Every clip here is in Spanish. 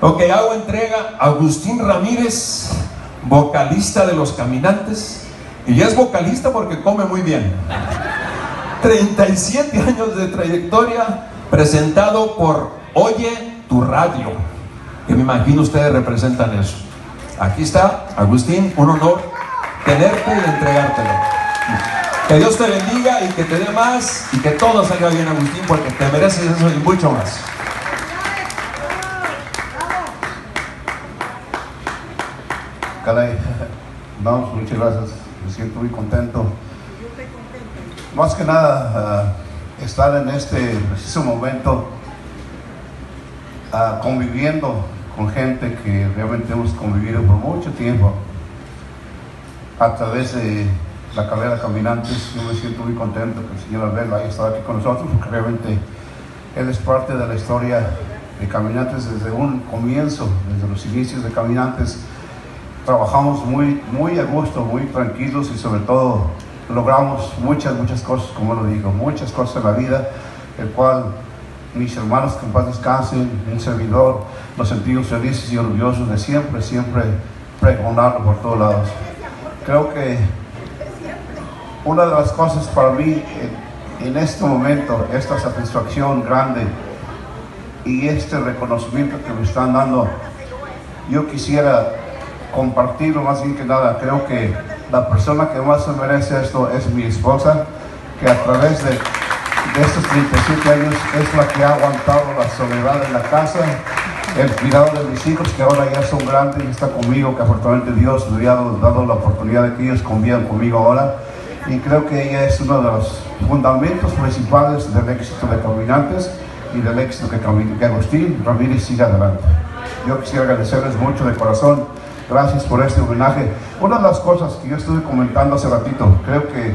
Ok, hago entrega a Agustín Ramírez, vocalista de Los Caminantes. Y es vocalista porque come muy bien. 37 años de trayectoria presentado por Oye tu Radio. Que me imagino ustedes representan eso. Aquí está, Agustín, un honor tenerte y entregártelo. Que Dios te bendiga y que te dé más y que todo salga bien, Agustín, porque te mereces eso y mucho más. Caray, vamos, muchas gracias. Me siento muy contento. Más que nada, uh, estar en este preciso momento uh, conviviendo con gente que realmente hemos convivido por mucho tiempo a través de la carrera Caminantes. Yo me siento muy contento que el señor Abel haya estado aquí con nosotros porque realmente él es parte de la historia de Caminantes desde un comienzo, desde los inicios de Caminantes trabajamos muy, muy a gusto, muy tranquilos y sobre todo logramos muchas, muchas cosas, como lo digo, muchas cosas en la vida, el cual mis hermanos que en paz descansen, un servidor, nos sentimos felices y orgullosos de siempre, siempre pregonarlo por todos lados. Creo que una de las cosas para mí en, en este momento, esta satisfacción grande y este reconocimiento que me están dando, yo quisiera compartirlo más bien que nada. Creo que la persona que más se merece esto es mi esposa, que a través de, de estos 37 años es la que ha aguantado la soledad en la casa, el cuidado de mis hijos que ahora ya son grandes y está conmigo, que afortunadamente Dios me ha dado, la oportunidad de que ellos convivan conmigo ahora. Y creo que ella es uno de los fundamentos principales del éxito de Caminantes y del éxito que, que Agustín Ramírez siga adelante. Yo quisiera agradecerles mucho de corazón Gracias por este homenaje. Una de las cosas que yo estuve comentando hace ratito, creo que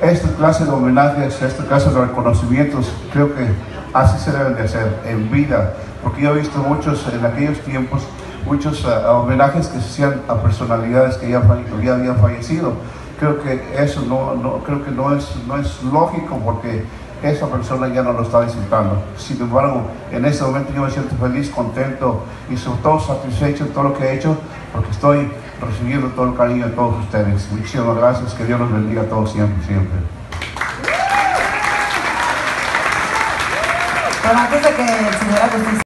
esta clase de homenajes, esta clase de reconocimientos, creo que así se deben de hacer en vida, porque yo he visto muchos en aquellos tiempos, muchos uh, homenajes que se hacían a personalidades que ya, ya habían fallecido. Creo que eso no, no, creo que no, es, no es lógico porque esa persona ya no lo está disfrutando. Sin embargo, en este momento yo me siento feliz, contento y sobre todo satisfecho de todo lo que he hecho porque estoy recibiendo todo el cariño de todos ustedes. Muchísimas gracias, que Dios los bendiga a todos siempre, siempre.